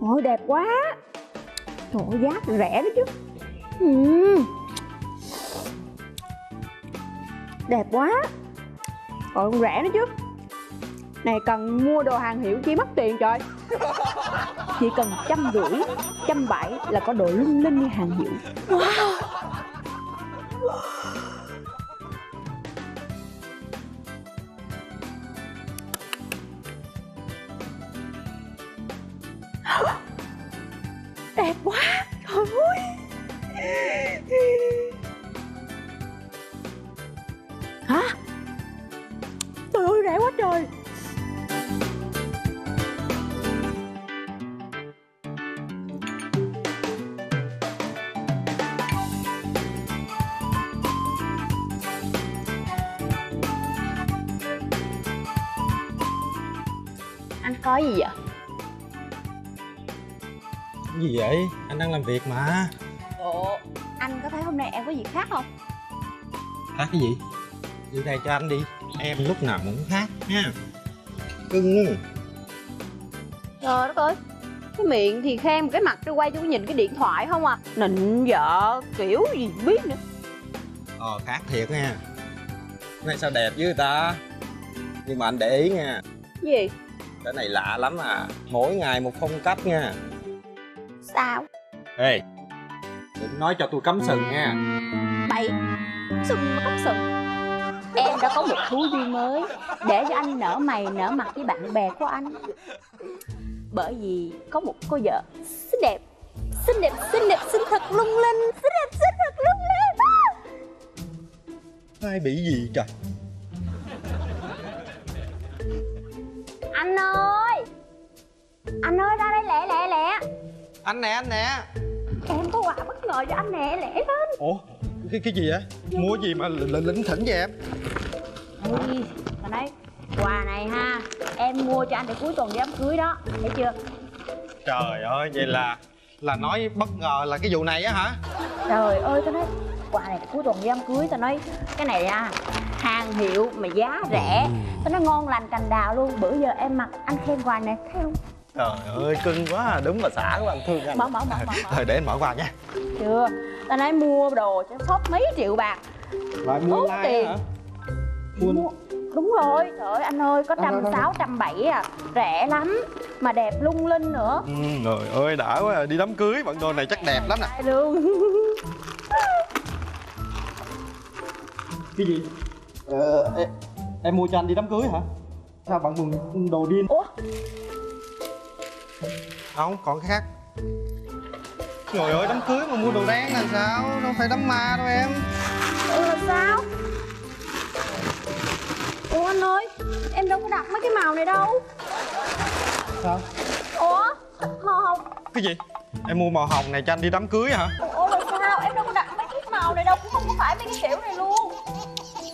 Ôi đẹp quá. Trời ơi giá rẻ đó chứ. Uhm. Đẹp quá. Còn rẻ nữa chứ. Này, cần mua đồ hàng hiệu chi mất tiền trời. Chỉ cần trăm rưỡi Trăm bảy là có đồ lung linh như hàng hiệu. Đẹp quá Trời ơi. Hả? Trời ơi rẻ quá trời. Anh có gì vậy? Gì vậy? Anh đang làm việc mà. Ồ, anh có thấy hôm nay em có gì khác không? Khác cái gì? Đưa đây cho anh đi. Em lúc nào cũng khác nha Cưng Trời đất ơi Cái miệng thì khen cái mặt tôi quay cho nhìn cái điện thoại không à. Nịnh vợ kiểu gì biết nữa. Ờ khác thiệt nha. Này sao đẹp với người ta? Nhưng mà anh để ý nha. Gì? Cái này lạ lắm à. Mỗi ngày một phong cách nha Sao? Ê Đừng nói cho tôi cấm sừng nha. Bậy Sừng mà không sừng. Em đã có một thú vui mới Để cho anh nở mày nở mặt với bạn bè của anh. Bởi vì có một cô vợ xinh đẹp Xinh đẹp, xinh đẹp, xinh thật lung linh Xinh đẹp, xinh thật lung linh. Ai bị gì trời? Anh ơi! Anh ơi ra đây lẹ Anh nè anh nè Em có quà bất ngờ cho anh nè lẹ lên Ủa cái, cái gì vậy? Mua gì mà lỉnh thỉnh vậy em? Ui, mà đây quà này ha Em mua cho anh để cuối tuần đi đám cưới đó Thấy chưa Trời ơi vậy là Là nói bất ngờ là cái vụ này á hả? Trời ơi tao nói quà này cuối tuần đi đám cưới tao nói cái này à hàng hiệu mà giá rẻ tao nói ngon lành cành đào luôn bữa giờ em mặc anh khen quà này thấy không Trời ơi cưng quá à. Đúng là xã của anh thương anh mở mở mở mở, mở. Thôi để anh mở qua nha chưa tao nói mua đồ cho shop mấy triệu bạc Lại mua online tiền. hả? mua đúng rồi trời ơi anh ơi có trăm sáu trăm bảy à rẻ lắm mà đẹp lung linh nữa Ừ, trời ơi đã quá à. đi đám cưới bận đồ này chắc đẹp lắm nè luôn cái gì ờ, em, em mua cho anh đi đám cưới hả sao bạn mừng đồ điên ủa không còn cái khác. Trời ơi đám cưới mà mua đồ đen là sao? Đâu phải đám ma đâu em. Ủa là sao? Ủa anh ơi em đâu có đặt mấy cái màu này đâu. Sao? Ủa màu hồng. Cái gì? Em mua màu hồng này cho anh đi đám cưới hả? Ủa là sao? Em đâu có đặt mấy cái màu này đâu cũng không có phải mấy cái kiểu này luôn.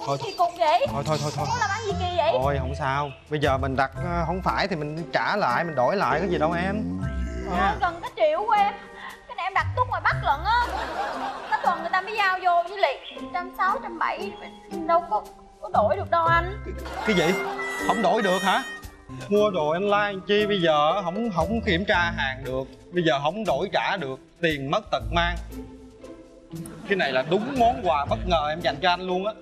Thôi. Kỳ cục vậy? Thôi thôi thôi thôi. Ủa là bán gì kỳ vậy? Thôi không sao. Bây giờ mình đặt ờ, không phải thì mình trả lại mình đổi lại có gì đâu em Ủa, cần cái triệu của em. Cái này em đặt tuốt ngoài bắc lận á. Cái tuần người ta mới giao vô với liền. Trăm sáu trăm bảy đâu có có đổi được đâu anh. Cái gì? Không đổi được hả? Mua đồ online chi bây giờ không không kiểm tra hàng được. Bây giờ không đổi trả được. Tiền mất tật mang. Cái này là đúng món quà bất ngờ em dành cho anh luôn á